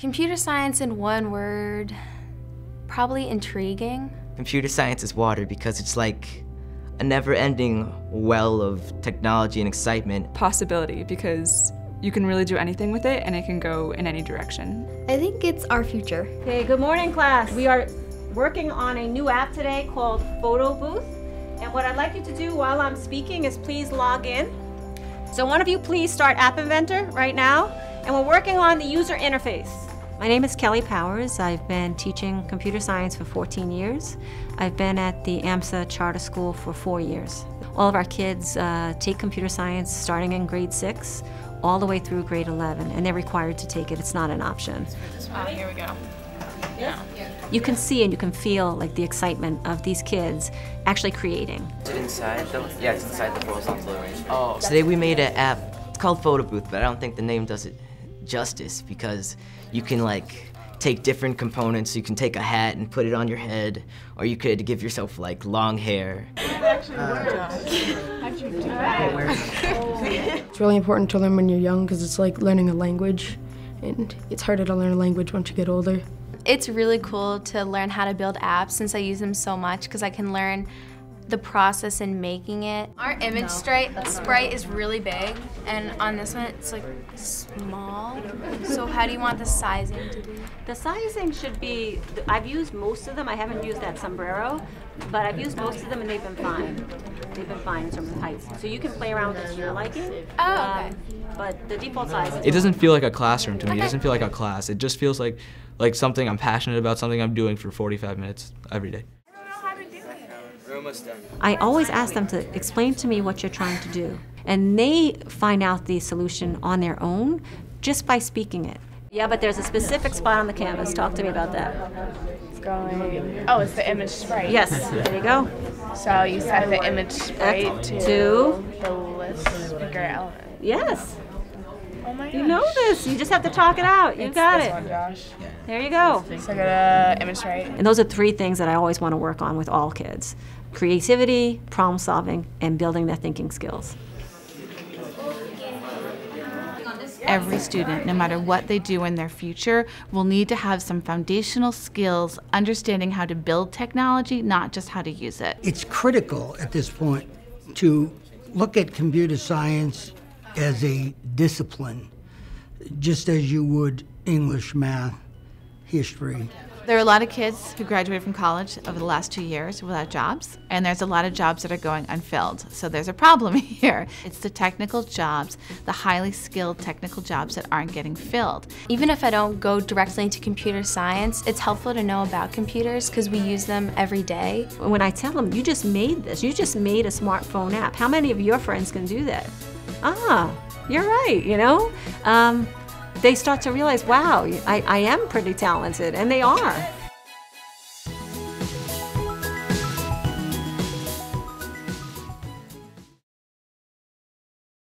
Computer science in one word, probably intriguing. Computer science is water because it's like a never-ending well of technology and excitement. Possibility because you can really do anything with it and it can go in any direction. I think it's our future. Okay, good morning class. We are working on a new app today called Photo Booth. And what I'd like you to do while I'm speaking is please log in. So one of you please start App Inventor right now. And we're working on the user interface. My name is Kelly Powers. I've been teaching computer science for 14 years. I've been at the AMSA Charter School for four years. All of our kids uh, take computer science starting in grade six all the way through grade 11, and they're required to take it. It's not an option. Oh, here we go. Yeah. You can see and you can feel like the excitement of these kids actually creating. Is inside the, yeah, it's inside the horizontal arrangement. Oh. Today we made an app, it's called Photo Booth, but I don't think the name does it justice because you can like take different components. You can take a hat and put it on your head, or you could give yourself like long hair. It's really important to learn when you're young because it's like learning a language, and it's harder to learn a language once you get older. It's really cool to learn how to build apps since I use them so much because I can learn the process in making it. Our image sprite, sprite is really big, and on this one it's like small. So how do you want the sizing to be? The sizing should be, I've used most of them. I haven't used that sombrero, but I've used most of them and they've been fine. They've been fine in terms of heights. So you can play around with it to your liking. Oh, okay. Um, but the default size is It doesn't feel like a classroom to me. It doesn't feel like a class. It just feels like like something I'm passionate about, something I'm doing for 45 minutes every day. We're done. I always ask them to explain to me what you're trying to do. And they find out the solution on their own just by speaking it. Yeah, but there's a specific spot on the canvas. Talk to me about that. It's going. Oh, it's the image sprite. Yes, there you go. So you set the image sprite to, To? the list speaker element. Yes. Oh my You know this. You just have to talk it out. You It's got this it. One, Josh. There you go. So I go to image sprite. And those are three things that I always want to work on with all kids creativity, problem solving, and building their thinking skills. Every student, no matter what they do in their future, will need to have some foundational skills understanding how to build technology, not just how to use it. It's critical at this point to look at computer science as a discipline, just as you would English, math, history. There are a lot of kids who graduated from college over the last two years without jobs, and there's a lot of jobs that are going unfilled. So there's a problem here. It's the technical jobs, the highly skilled technical jobs that aren't getting filled. Even if I don't go directly into computer science, it's helpful to know about computers because we use them every day. When I tell them, you just made this, you just made a smartphone app, how many of your friends can do that? Ah, you're right, you know? Um, they start to realize, wow, I, I am pretty talented, and they are.